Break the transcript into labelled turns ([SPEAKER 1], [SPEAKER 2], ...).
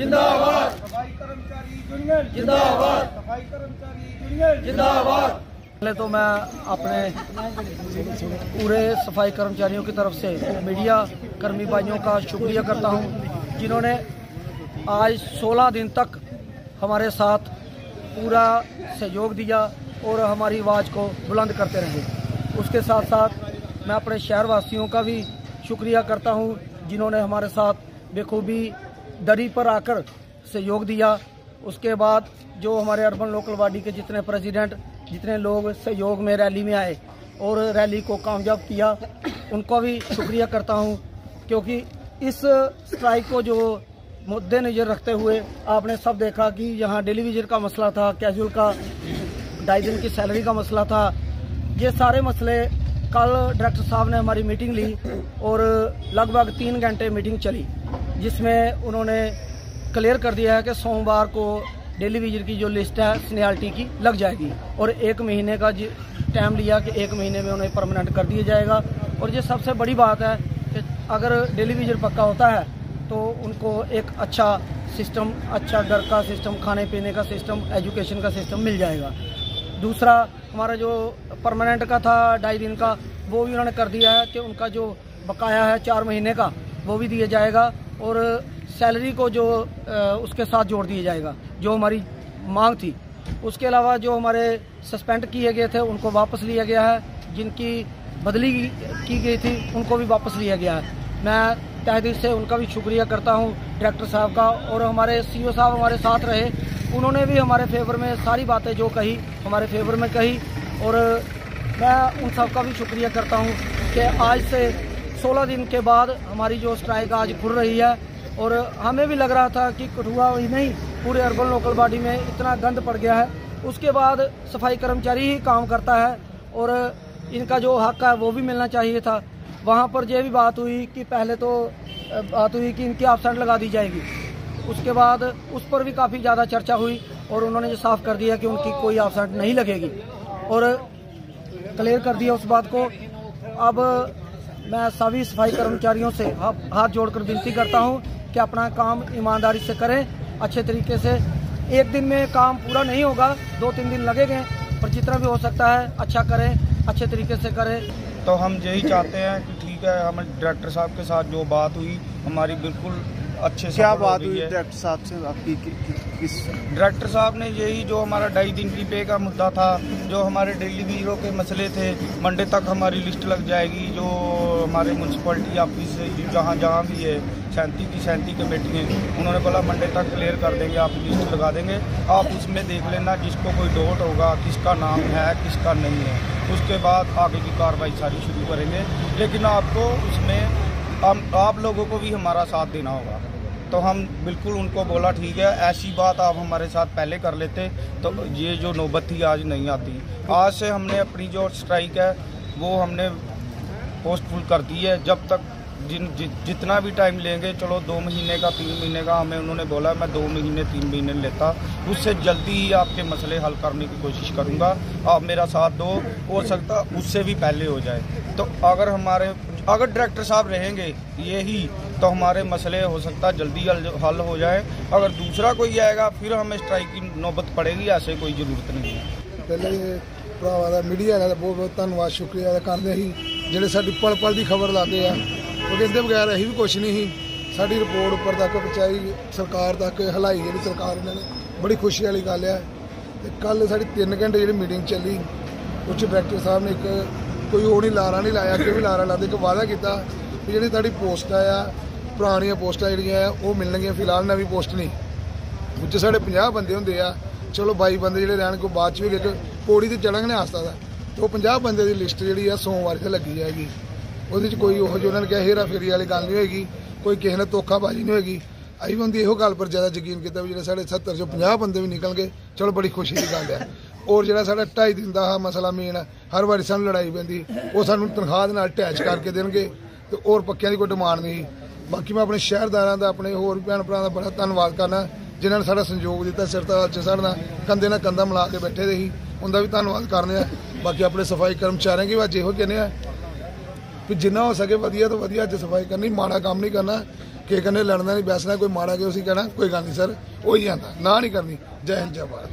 [SPEAKER 1] जिंदाबाद।
[SPEAKER 2] सफ़ाई कर्मचारी यूनियन।
[SPEAKER 1] जिंदाबाद।
[SPEAKER 2] सफ़ाई कर्मचारी यूनियन।
[SPEAKER 1] जिंदाबाद।
[SPEAKER 3] पहले तो मैं अपने पूरे सफ़ाई कर्मचारियों की तरफ़ से मीडिया कर्मी भाइयों का शुक्रिया करता हूँ जिन्होंने आज 16 दिन तक हमारे साथ पूरा सहयोग दिया और हमारी आवाज़ को बुलंद करते रहे। उसके साथ साथ मैं अपने शहरवासियों का भी शुक्रिया करता हूँ जिन्होंने हमारे साथ बेखूबी दरी पर आकर सहयोग दिया। उसके बाद जो हमारे अर्बन लोकल बॉडी के जितने प्रेसिडेंट जितने लोग सहयोग में रैली में आए और रैली को कामयाब किया, उनका भी शुक्रिया करता हूँ, क्योंकि इस स्ट्राइक को जो मुद्दे नज़र रखते हुए आपने सब देखा कि यहाँ डेली विजर का मसला था कैजुअल का, ढाई दिन की सैलरी का मसला था। ये सारे मसले कल डायरेक्टर साहब ने हमारी मीटिंग ली और लगभग तीन घंटे मीटिंग चली। जिसमें उन्होंने क्लियर कर दिया है कि सोमवार को डेली विजर की जो लिस्ट है सीनियरिटी की, लग जाएगी। और एक महीने का टाइम लिया कि एक महीने में उन्हें परमानेंट कर दिया जाएगा। और ये सबसे बड़ी बात है कि अगर डेली विजर पक्का होता है तो उनको एक अच्छा सिस्टम अच्छा घर का सिस्टम खाने पीने का सिस्टम एजुकेशन का सिस्टम मिल जाएगा। दूसरा, हमारा जो परमानेंट का था, ढाई दिन का, वो भी उन्होंने कर दिया है कि उनका जो बकाया है चार महीने का, वो भी दिया जाएगा। और सैलरी को जो उसके साथ जोड़ दिया जाएगा, जो हमारी मांग थी। उसके अलावा जो हमारे सस्पेंड किए गए थे, उनको वापस लिया गया है। जिनकी बदली की गई थी, उनको भी वापस लिया गया है। मैं तहे दिल से उनका भी शुक्रिया करता हूँ, डायरेक्टर साहब का, और हमारे सीईओ साहब हमारे साथ रहे। उन्होंने भी हमारे फेवर में सारी बातें जो कही, हमारे फेवर में कही। और मैं उन सब का भी शुक्रिया करता हूँ कि आज से 16 दिन के बाद हमारी जो स्ट्राइक आज खुल रही है और हमें भी लग रहा था कि कठुआ ही नहीं, पूरे अर्बन लोकल बॉडी में इतना गंद पड़ गया है। उसके बाद सफ़ाई कर्मचारी ही काम करता है और इनका जो हक है वो भी मिलना चाहिए था। वहाँ पर यह भी बात हुई कि पहले तो बात हुई कि इनकी एबसेंट लगा दी जाएगी। उसके बाद उस पर भी काफ़ी ज़्यादा चर्चा हुई और उन्होंने ये साफ़ कर दिया कि उनकी कोई एबसेंट नहीं लगेगी। और क्लियर कर दिया उस बात को। अब मैं सभी सफ़ाई कर्मचारियों से हाथ जोड़कर विनती करता हूँ कि अपना काम ईमानदारी से करें अच्छे तरीके से। एक दिन में काम पूरा नहीं होगा दो तीन दिन लगेंगे पर जितना भी हो सकता है अच्छा करें अच्छे तरीके से करें।
[SPEAKER 2] तो हम यही चाहते हैं कि ठीक है हम डायरेक्टर साहब के साथ जो बात हुई हमारी बिल्कुल अच्छे से
[SPEAKER 4] क्या बात हुई
[SPEAKER 2] है।
[SPEAKER 4] डायरेक्टर साहब से आपकी? कि,
[SPEAKER 2] डायरेक्टर साहब ने यही जो हमारा ढाई दिन की पे का मुद्दा था जो हमारे डेली वीरों के मसले थे मंडे तक हमारी लिस्ट लग जाएगी जो हमारे म्यूनसिपलिटी ऑफ़िस जहाँ जहाँ भी है सैंती की सैंती कमेटी है उन्होंने बोला मंडे तक क्लियर कर देंगे आप लिस्ट लगा देंगे आप उसमें देख लेना जिसको कोई डाउट होगा किसका नाम है किसका नहीं है। उसके बाद आगे की कार्रवाई सारी शुरू करेंगे लेकिन आपको उसमें आप लोगों को भी हमारा साथ देना होगा। तो हम बिल्कुल उनको बोला ठीक है ऐसी बात आप हमारे साथ पहले कर लेते तो ये जो नौबत थी आज नहीं आती। आज से हमने अपनी जो स्ट्राइक है वो हमने पोस्टफुल कर दी है। जब तक जिन जि, जितना भी टाइम लेंगे चलो दो महीने का तीन महीने का हमें उन्होंने बोला मैं दो महीने तीन महीने लेता। उससे जल्दी ही आपके मसले हल करने की कोशिश करूँगा। आप मेरा साथ दो हो सकता उससे भी पहले हो जाए। तो अगर हमारे अगर डायरेक्टर साहब रहेंगे यही तो हमारे मसले हो सकता जल्दी हल हल हो जाए अगर दूसरा कोई आएगा फिर हमें स्ट्राइक की नौबत पड़ेगी ऐसे कोई ज़रूरत नहीं है
[SPEAKER 5] ਪਹਿਲੇ ਭਰਾਵਾਂ ਦਾ ਮੀਡੀਆ ਵਾਲਿਆਂ ਦਾ ਬਹੁਤ ਬਹੁਤ ਧੰਨਵਾਦ ਸ਼ੁਕਰੀਆ ਅਦਾ ਕਰਦੇ ਅਸੀਂ ਜਿਹੜੇ ਸਾਡੀ ਪਲ ਪਲ ਦੀ ਖਬਰ ਲਾਦੇ ਆ ਉਹਦੇ ਇਹਦੇ ਬਗੈਰ ਅਸੀਂ ਵੀ ਕੁਝ ਨਹੀਂ ਸੀ ਸਾਡੀ ਰਿਪੋਰਟ ਉੱਪਰ ਤੱਕ ਪਹੁੰਚਾਈ ਸਰਕਾਰ ਤੱਕ ਹਲਾਈ ਜਿਹੜੀ ਸਰਕਾਰ ਇਹਨਾਂ ਨੇ ਬੜੀ ਖੁਸ਼ੀ ਵਾਲੀ ਗੱਲ ਆ ਤੇ ਕੱਲ ਸਾਡੀ 3 ਘੰਟੇ ਜਿਹੜੀ ਮੀਟਿੰਗ ਚੱਲੀ ਉੱਚ ਡਾਇਰੈਕਟਰ ਸਾਹਿਬ ਨੇ ਇੱਕ ਕੋਈ ਉਹ ਨਹੀਂ ਲਾਰਾ ਨਹੀਂ ਲਾਇਆ ਕਿ ਵੀ ਲਾਰਾ ਲਾਦੇ ਇੱਕ ਵਾਅਦਾ ਕੀਤਾ ਵੀ ਜਿਹੜੀ ਸਾਡੀ ਪੋਸਟਾਂ ਆ ਪੁਰਾਣੀਆਂ ਪੋਸਟਾਂ ਜਿਹੜੀਆਂ ਉਹ ਮਿਲਣਗੀਆਂ। ਫਿਲਹਾਲ ਨਵੀਂ ਪੋਸਟ ਨਹੀਂ। ਉੱਚ ਸਾਡੇ 50 ਬੰਦੇ ਹੁੰਦੇ ਆ। ਚਲੋ 22 ਬੰਦੇ ਜਿਹੜੇ ਰਹਿਣ ਕੋ ਬਾਅਦ ਚ ਵੀ ਇੱਕ ਪੌੜੀ ਤੇ ਚੜ੍ਹਨਗੇ ਆਸਤਾ ਦਾ। ਤੇ ਉਹ 50 ਬੰਦੇ ਦੀ ਲਿਸਟ ਜਿਹੜੀ ਆ, ਸੋਮਵਾਰ ਤੇ ਲੱਗੀ ਜਾਏਗੀ। ਉਹਦੇ ਚ ਕੋਈ ਉਹ ਜੋ ਉਹਨਾਂ ਨੇ ਕਿਹਾ, ਹੇਰਾ ਫੇਰੀ ਵਾਲੀ ਗੱਲ ਨਹੀਂ ਹੋਏਗੀ। ਕੋਈ ਕਿਸੇ ਨਾਲ ਧੋਖਾਬਾਜ਼ੀ ਨਹੀਂ ਹੋਏਗੀ। ਅਸੀਂ ਵੀ ਹੁੰਦੀ ਇਹੋ ਗੱਲ ਪਰ ਜ਼ਿਆਦਾ ਯਕੀਨ ਕੀਤਾ ਵੀ ਜਿਹੜੇ ਸਾਡੇ 70 ਚੋਂ 50 ਬੰਦੇ ਵੀ ਨਿਕਲ ਗਏ, ਚਲੋ ਬੜੀ ਖੁਸ਼ੀ ਦੀ ਗੱਲ ਹੈ ਔਰ ਜਿਹੜਾ ਸਾਡਾ 2.5 ਦਿਨ ਦਾ ਆਹ ਮਸਲਾ ਮੇਨ ਆ, ਹਰ ਵਾਰੀ ਸਾਨੂੰ ਲੜਾਈ ਪੈਂਦੀ, ਉਹ ਸਾਨੂੰ ਤਨਖਾਹ ਦੇ ਨਾਲ ਅਟੈਚ ਕਰਕੇ ਦੇਣਗੇ। ਤੇ ਹੋਰ ਪੱਕਿਆਂ ਦੀ ਕੋਈ ਡਿਮਾਂਡ ਨਹੀਂ। ਬਾਕੀ ਮੈਂ ਆਪਣੇ ਸ਼ਹਿਰਦਾਰਾਂ ਦਾ, ਆਪਣੇ ਹੋਰ ਭੈਣ ਭਰਾਵਾਂ ਦਾ ਬੜਾ ਧੰਨਵਾਦ ਕਰਨਾ। ਜਿਨ੍ਹਾਂ ਨੇ ਸਾਡਾ ਸੰਯੋਗ ਦਿੱਤਾ ਸਿਰ ਤਾਂ ਚ ਸਾਡੇ ਨਾਲ ਕੰਧੇ ਨਾਲ ਕੰਧਾ ਮਿਲਾ ਕੇ ਬੈਠੇ ਦੇ ਸੀ ਉਹਦਾ ਵੀ ਧੰਨਵਾਦ ਕਰਨੇ ਆ। ਬਾਕੀ ਆਪਣੇ ਸਫ਼ਾਈ ਕਰਮਚਾਰੀਆਂ ਕੀ ਵਾਜ ਇਹੋ ਕਹਿੰਦੇ ਆ ਵੀ ਜਿੰਨਾ ਹੋ ਸਕੇ ਵਧੀਆ ਤੋਂ ਵਧੀਆ ਅੱਜ ਸਫ਼ਾਈ ਕਰਨੀ, ਮਾੜਾ ਕੰਮ ਨਹੀਂ ਕਰਨਾ। ਕਿ ਕਹਿੰਦੇ ਲੜਨਾ ਨਹੀਂ ਬੈਸਣਾ ਕੋਈ ਮਾੜਾ ਕਿ ਅਸੀਂ ਕਹਿਣਾ, ਕੋਈ ਗੱਲ ਨਹੀਂ ਸਰ, ਉਹੀ ਜਾਂਦਾ ਨਾ ਨਹੀਂ ਕਰਨੀ। ਜੈ ਹਿੰਦ, ਜੈ ਭਾਰਤ।